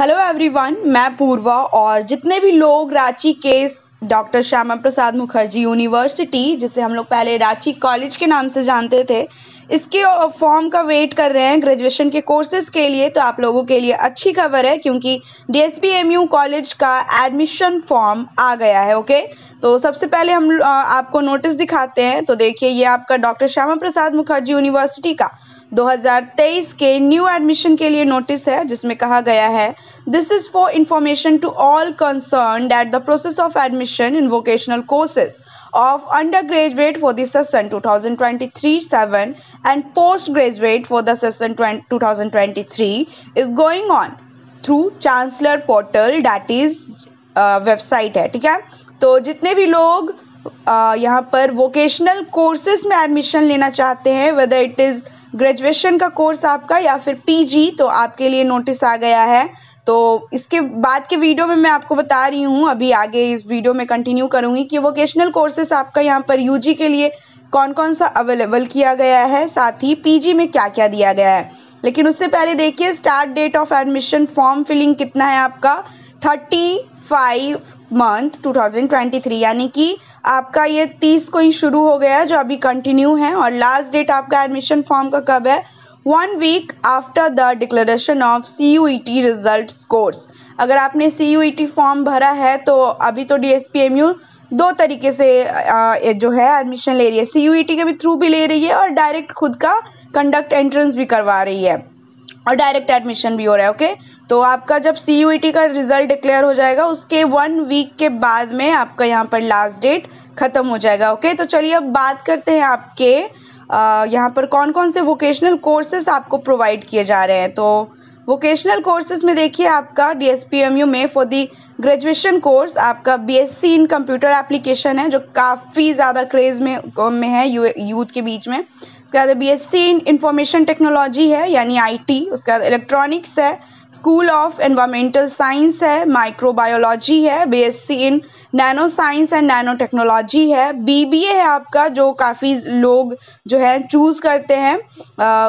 Hello everyone मैं पूर्वा और जितने भी लोग रांची के डॉक्टर श्यामा प्रसाद मुखर्जी यूनिवर्सिटी, जिसे हम लोग पहले रांची कॉलेज के नाम से जानते थे इसके फॉर्म का वेट कर रहे हैं ग्रेजुएशन के कोर्सेज के लिए तो आप लोगों के लिए अच्छी खबर है क्योंकि डीएसपीएमयू कॉलेज का एडमिशन फॉर्म आ गया है ओके तो सबसे पहले हम आपको नोटिस दिखाते हैं। तो देखिए, ये आपका डॉक्टर श्यामा प्रसाद मुखर्जी यूनिवर्सिटी का 2023 के न्यू एडमिशन के लिए नोटिस है, जिसमें कहा गया है this is for information to all concern that the process of admission in vocational courses of undergraduate for the session 2023-7 and postgraduate for the session 2023 is going on through chancellor portal that is website uh, है ठीक है तो जितने भी लोग uh, यहाँ पर vocational courses में एडमिशन लेना चाहते हैं वेदर इट इज़ ग्रेजुएशन का कोर्स आपका या फिर पीजी तो आपके लिए नोटिस आ गया है तो इसके बाद के वीडियो में मैं आपको बता रही हूँ, अभी आगे इस वीडियो में कंटिन्यू करूँगी कि वोकेशनल कोर्सेस आपका यहाँ पर यूजी के लिए कौन कौन सा अवेलेबल किया गया है, साथ ही पीजी में क्या क्या दिया गया है। लेकिन उससे पहले देखिए start date of admission form filling कितना है आपका? थर्टी फाइव मंथ 2023 यानी कि आपका ये तीस को ही शुरू हो गया जो अभी कंटिन्यू है, और लास्ट डेट आपका एडमिशन फॉर्म का कब है? One week after the declaration of C U E T result course अगर आपने C U E T form भरा है तो अभी तो D S P M U दो तरीके से जो है एडमिशन ले रही है। सी यू ई टी के भी थ्रू भी ले रही है और डायरेक्ट खुद का कंडक्ट एंट्रेंस भी करवा रही है। और डायरेक्ट एडमिशन भी हो रहा है ओके तो आपका जब सी यू ई टी का रिज़ल्ट डिक्लेयर हो जाएगा, उसके वन वीक के बाद में आपका यहाँ पर लास्ट डेट ख़त्म हो जाएगा ओके तो चलिए अब बात करते हैं आपके यहाँ पर कौन कौन से वोकेशनल कोर्सेज आपको प्रोवाइड किए जा रहे हैं? तो वोकेशनल कोर्सेज में देखिए आपका D S P M U में फॉर दी ग्रेजुएशन कोर्स आपका B S C in computer application है, जो काफ़ी ज़्यादा क्रेज़ में में है यूथ के बीच में। उसके बाद B S C in information technology है, यानी आई टी उसके बाद इलेक्ट्रॉनिक्स है स्कूल ऑफ़ एनवायरमेंटल साइंस है माइक्रोबायोलॉजी है B S C in nano science and nano technology है। बी बी ए है आपका, जो काफ़ी लोग जो है चूज़ करते हैं।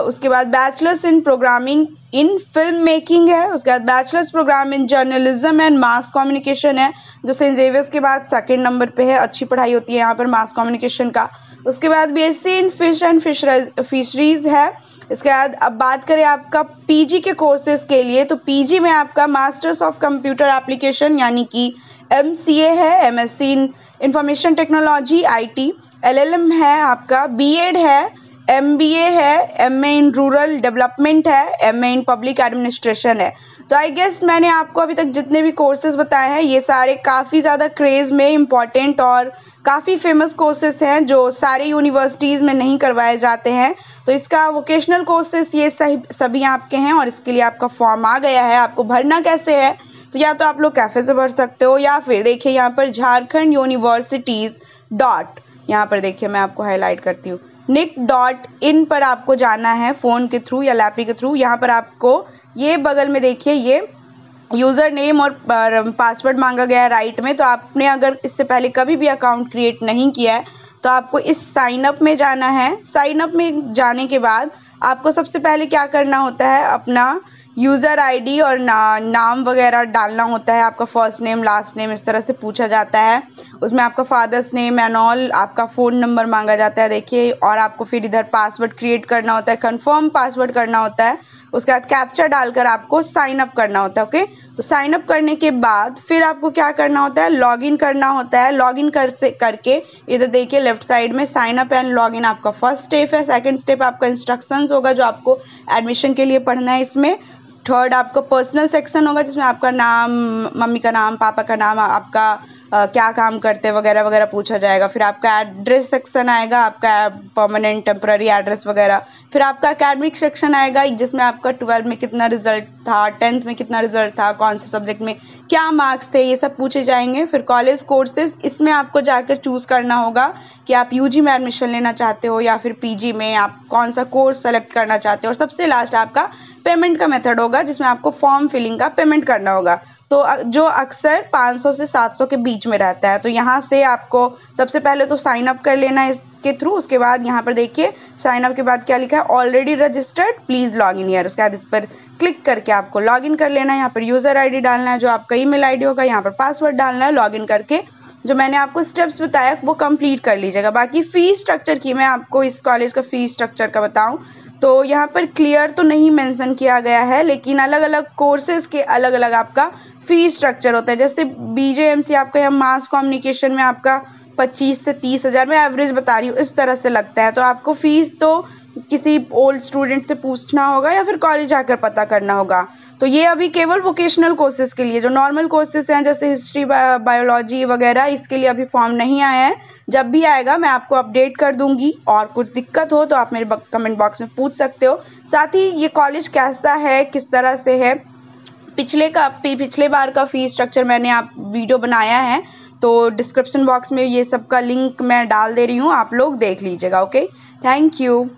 उसके बाद bachelors in programming in film making है, उसके बाद bachelors program in journalism and mass communication है, जो सेंट जेवियर्स के बाद सेकेंड नंबर पे है, अच्छी पढ़ाई होती है यहाँ पर मास कम्युनिकेशन का। उसके बाद B S C in fish and fish fisheries है इसके बाद अब बात करें आपका पीजी के कोर्सेज के लिए तो पीजी में आपका मास्टर्स ऑफ़ कंप्यूटर एप्लीकेशन यानी कि एमसीए है M in information technology I T L है आपका बी है एम बी ए है M A in rural development है M A in public administration है। तो आई गेस मैंने आपको अभी तक जितने भी कोर्सेज बताए हैं, ये सारे काफ़ी ज़्यादा क्रेज़ में इंपॉर्टेंट और काफ़ी फ़ेमस कोर्सेज हैं, जो सारे यूनिवर्सिटीज़ में नहीं करवाए जाते हैं। तो इसका वोकेशनल कोर्सेज ये सही, सभी आपके हैं और इसके लिए आपका फॉर्म आ गया है। आपको भरना कैसे है? तो या तो आप लोग कैफ़े से भर सकते हो, या फिर देखिए यहाँ पर झारखंड यूनिवर्सिटीज़ डॉट यहाँ पर देखिए मैं आपको हाईलाइट करती हूँ। निक डॉट इन पर आपको जाना है फ़ोन के थ्रू या लैपी के थ्रू यहाँ पर आपको ये बगल में देखिए, ये यूज़र नेम और पासवर्ड मांगा गया है राइट में। तो आपने अगर इससे पहले कभी भी अकाउंट क्रिएट नहीं किया है तो आपको इस साइन अप में जाना है। साइन अप में जाने के बाद आपको सबसे पहले क्या करना होता है? अपना यूज़र आईडी और ना, नाम वगैरह डालना होता है आपका फ़र्स्ट नेम लास्ट नेम इस तरह से पूछा जाता है। उसमें आपका फादर्स नेम एंड ऑल आपका फ़ोन नंबर मांगा जाता है देखिए और आपको फिर इधर पासवर्ड क्रिएट करना होता है कंफर्म पासवर्ड करना होता है उसके बाद कैप्चर डालकर आपको साइन अप करना होता है ओके तो साइन अप करने के बाद फिर आपको क्या करना होता है? लॉगिन करना होता है लॉगिन कर से करके इधर देखिए लेफ़्ट साइड में साइन अप एंड लॉगिन आपका फ़र्स्ट स्टेप है सेकंड स्टेप आपका इंस्ट्रक्शंस होगा जो आपको एडमिशन के लिए पढ़ना है इसमें। थर्ड आपका पर्सनल सेक्शन होगा जिसमें आपका नाम, मम्मी का नाम, पापा का नाम, आपका क्या काम करते हैं वगैरह वगैरह पूछा जाएगा। फिर आपका एड्रेस सेक्शन आएगा, आपका परमानेंट टेम्प्ररी एड्रेस वगैरह। फिर आपका अकेडमिक सेक्शन आएगा, जिसमें आपका ट्वेल्थ में कितना रिज़ल्ट था टेंथ में कितना रिज़ल्ट था, कौन से सब्जेक्ट में क्या मार्क्स थे, ये सब पूछे जाएँगे। फिर कॉलेज कोर्सेज इसमें आपको जाकर चूज़ करना होगा कि आप यूजी में एडमिशन लेना चाहते हो या फिर पीजी में आप कौन सा कोर्स सेलेक्ट करना चाहते हो। और सबसे लास्ट आपका पेमेंट का मेथड होगा, जिसमें आपको फॉर्म फिलिंग का पेमेंट करना होगा। तो जो अक्सर 500 से 700 के बीच में रहता है तो यहाँ से आपको सबसे पहले तो साइन अप कर लेना है इसके थ्रू उसके बाद यहाँ पर देखिए साइन अप के बाद क्या लिखा है? Already registered please log in year उसके बाद इस पर क्लिक करके आपको लॉग इन कर लेना है। यहाँ पर यूज़र आईडी डालना है, जो आपका ई मेल होगा, यहाँ पर पासवर्ड डालना है लॉग इन करके जो मैंने आपको स्टेप्स बताया, वो कंप्लीट कर लीजिएगा। बाकी फ़ी स्ट्रक्चर की मैं आपको इस कॉलेज का फ़ी स्ट्रक्चर का बताऊँ तो यहाँ पर क्लियर तो नहीं मेंशन किया गया है, लेकिन अलग अलग कोर्सेज के अलग अलग आपका फ़ी स्ट्रक्चर होता है। जैसे बी जे एम सी आपका यहाँ मास कम्युनिकेशन में आपका पच्चीस से तीस हज़ार, मैं एवरेज बता रही हूँ, इस तरह से लगता है। तो आपको फ़ीस तो किसी ओल्ड स्टूडेंट से पूछना होगा या फिर कॉलेज आकर पता करना होगा। तो ये अभी केवल वोकेशनल कोर्सेज के लिए, जो नॉर्मल कोर्सेज हैं, जैसे हिस्ट्री बायोलॉजी वगैरह, इसके लिए अभी फॉर्म नहीं आया है। जब भी आएगा, मैं आपको अपडेट कर दूँगी। और कुछ दिक्कत हो तो आप मेरे कमेंट बॉक्स में पूछ सकते हो। साथ ही ये कॉलेज कैसा है, किस तरह से है पिछले का पिछले बार का फ़ीस स्ट्रक्चर मैंने आप वीडियो बनाया है तो डिस्क्रिप्शन बॉक्स में ये सब का लिंक मैं डाल दे रही हूँ, आप लोग देख लीजिएगा ओके थैंक यू